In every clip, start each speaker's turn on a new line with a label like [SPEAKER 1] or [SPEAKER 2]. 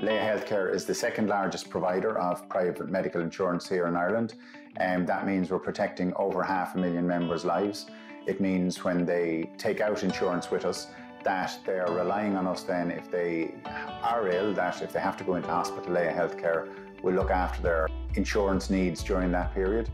[SPEAKER 1] Laya Healthcare is the second largest provider of private medical insurance here in Ireland. And that means we're protecting over half a million members' lives. It means when they take out insurance with us, that they're relying on us then if they are ill, that if they have to go into hospital, Laya Healthcare will look after their insurance needs during that period.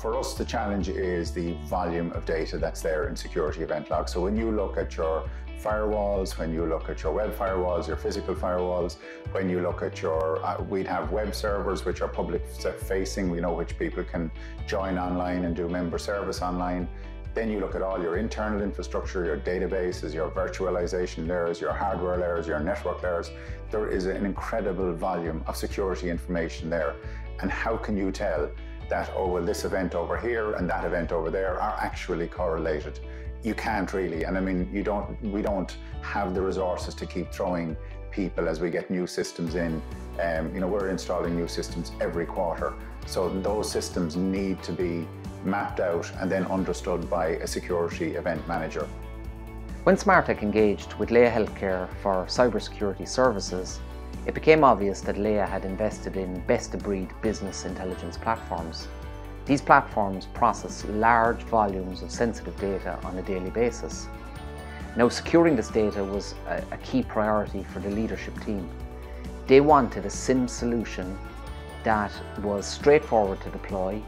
[SPEAKER 1] For us, the challenge is the volume of data that's there in security event log. So when you look at your firewalls, when you look at your web firewalls, your physical firewalls, when you look at your, uh, we'd have web servers which are public facing, we know which people can join online and do member service online. Then you look at all your internal infrastructure, your databases, your virtualization layers, your hardware layers, your network layers. There is an incredible volume of security information there. And how can you tell that, oh, well, this event over here and that event over there are actually correlated? you can't really. And I mean, you don't, we don't have the resources to keep throwing people as we get new systems in. Um, you know, we're installing new systems every quarter. So those systems need to be mapped out and then understood by a security event manager.
[SPEAKER 2] When Smarttech engaged with Laya Healthcare for cybersecurity services, it became obvious that Laya had invested in best-of-breed business intelligence platforms these platforms process large volumes of sensitive data on a daily basis. Now, securing this data was a, a key priority for the leadership team. They wanted a SIEM solution that was straightforward to deploy,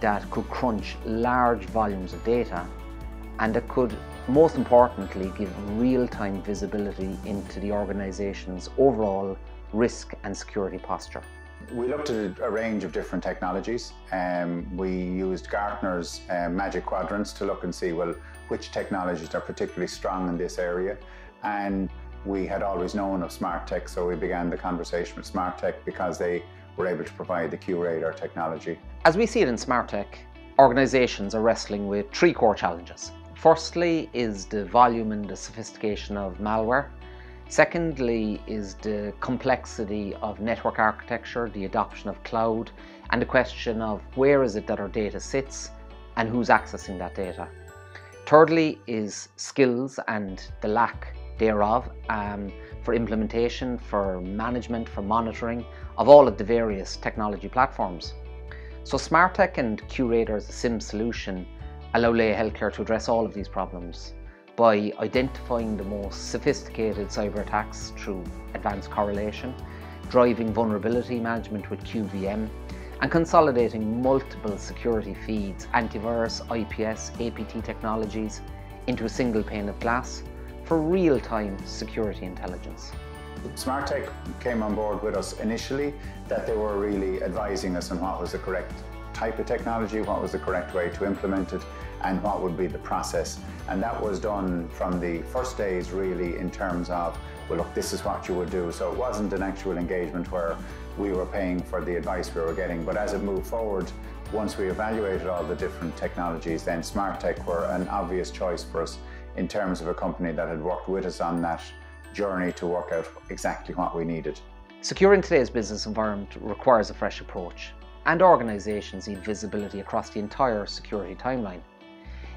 [SPEAKER 2] that could crunch large volumes of data, and that could, most importantly, give real-time visibility into the organization's overall risk and security posture.
[SPEAKER 1] We looked at a range of different technologies. Um, we used Gartner's um, Magic Quadrants to look and see, well, which technologies are particularly strong in this area. And we had always known of Smarttech, so we began the conversation with Smarttech because they were able to provide the QRadar technology.
[SPEAKER 2] As we see it in Smarttech, organizations are wrestling with three core challenges. Firstly is the volume and the sophistication of malware. Secondly is the complexity of network architecture, the adoption of cloud, and the question of where is it that our data sits and who's accessing that data. Thirdly is skills and the lack thereof um, for implementation, for management, for monitoring of all of the various technology platforms. So Smarttech and QRadar as a SIEM solution allow Laya Healthcare to address all of these problems by identifying the most sophisticated cyber attacks through advanced correlation, driving vulnerability management with QVM, and consolidating multiple security feeds, antivirus, IPS, APT technologies into a single pane of glass for real-time security intelligence.
[SPEAKER 1] Smarttech came on board with us initially that they were really advising us on what was the correct type of technology, what was the correct way to implement it, and what would be the process. And that was done from the first days really in terms of, well look, this is what you would do. So it wasn't an actual engagement where we were paying for the advice we were getting, but as it moved forward, once we evaluated all the different technologies, then Smarttech were an obvious choice for us in terms of a company that had worked with us on that journey to work out exactly what we needed.
[SPEAKER 2] Securing today's business environment requires a fresh approach, and organisations need visibility across the entire security timeline.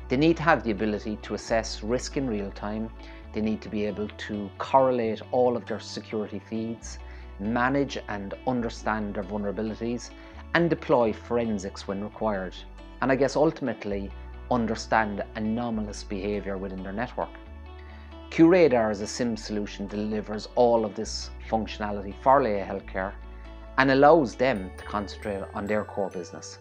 [SPEAKER 2] They need to have the ability to assess risk in real time. They need to be able to correlate all of their security feeds, manage and understand their vulnerabilities, and deploy forensics when required. And I guess ultimately, understand anomalous behavior within their network. QRadar as a SIEM solution delivers all of this functionality for Laya Healthcare and allows them to concentrate on their core business.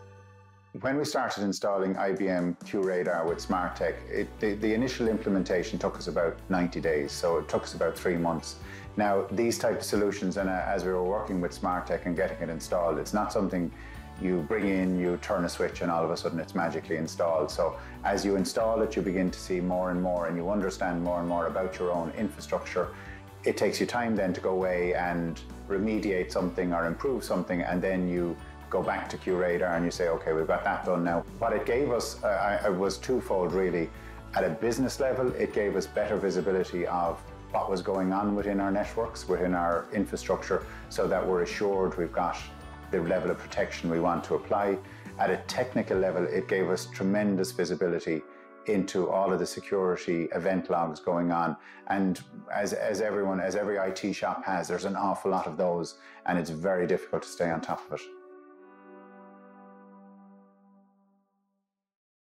[SPEAKER 1] When we started installing IBM QRadar with Smarttech, it, the, the, initial implementation took us about 90 days, so it took us about three months. Now, these type of solutions, and uh, as we were working with Smarttech and getting it installed, it's not something you bring in, you turn a switch, and all of a sudden it's magically installed. So as you install it, you begin to see more and more, and you understand more and more about your own infrastructure. It takes you time then to go away and remediate something or improve something, and then you go back to QRadar and you say, okay, we've got that done now. What it gave us uh, was twofold really. At a business level, it gave us better visibility of what was going on within our networks, within our infrastructure, so that we're assured we've got the level of protection we want to apply. At a technical level, it gave us tremendous visibility into all of the security event logs going on. And as, as everyone, as every IT shop has, there's an awful lot of those, and it's very difficult to stay on top of it.